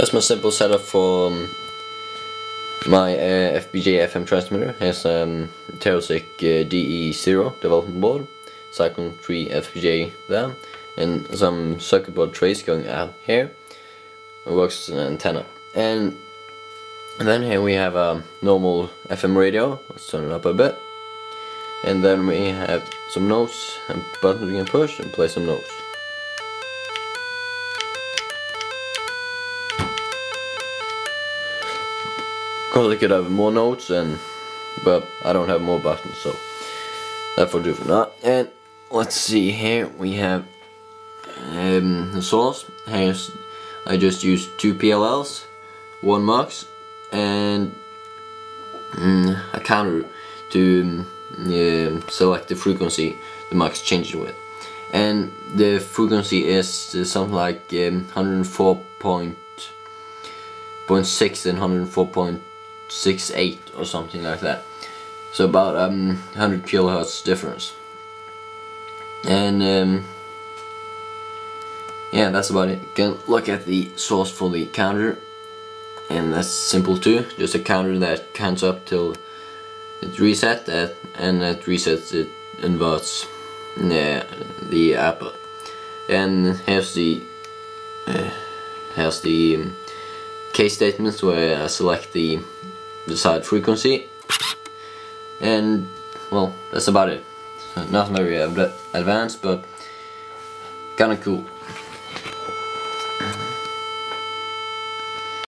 That's my simple setup for um, my uh, FM transmitter. Has um, Terasic uh, DE0 development board, Cyclone 3 FPGA there, and some circuit board trays going out here. It works as an antenna. And then here we have a normal FM radio. Let's turn it up a bit. And then we have some notes and buttons we can push and play some notes. Cause I could have more notes and but I don't have more buttons so that will do for now. And let's see here we have um, the source. I just used two PLLs, one mux and mm, a counter to um, select the frequency the mux changes with. And the frequency is uh, something like um, 104.6 and 104. 6.8 or something like that. So about um, 100 kilohertz difference. And um, yeah, that's about it. You can look at the source for the counter, and that's simple too. Just a counter that counts up till it's reset, that, and that resets it inverts uh, the output. And here's the uh, here's the um, case statements where I select the desired frequency. And well that's about it. Not very uh, advanced but kinda cool